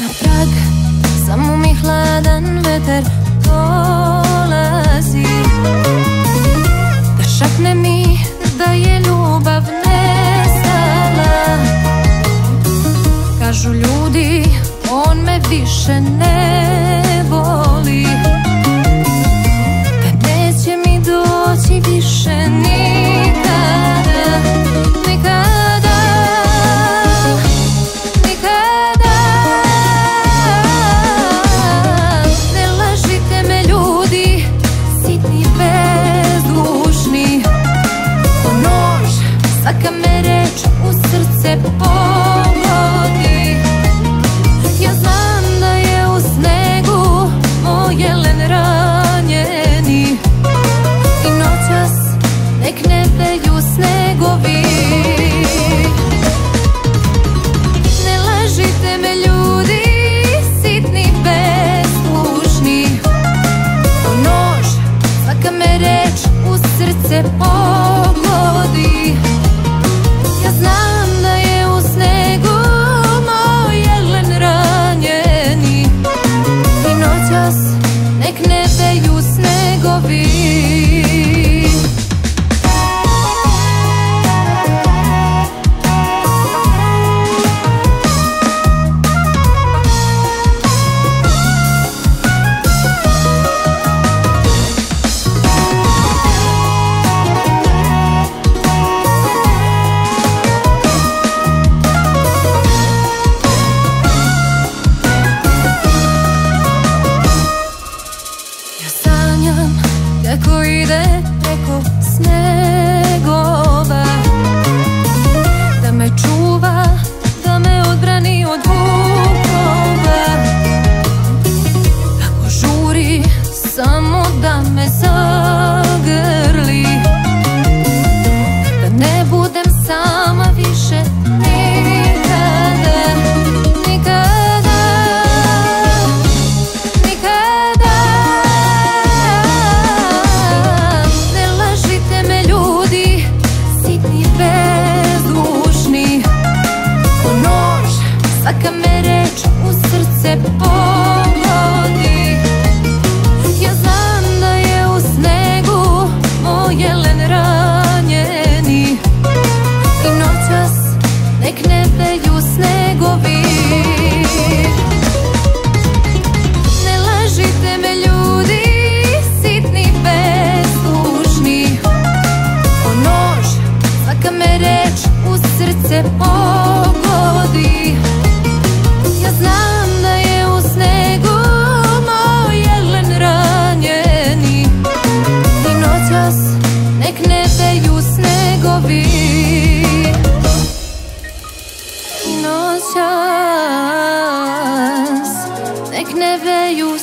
Na prag. Samo mi hladan veter dolazi. Da šapne mi da je ljubav nestala. Kažu ljudi on me više ne peju snegovi. Ne lažite me ljudi Sitni bezdušni. Ko nož Svaka me reč u srce pogodi. Ja znam da je u snegu moj jelen ranjeni. I noćas nek ne beju snegovi business nek ne peju snegovi. Ne lažite me ljudi, sitni bezdušni. O nož, svaka me reč u srce pogodi emotions that never you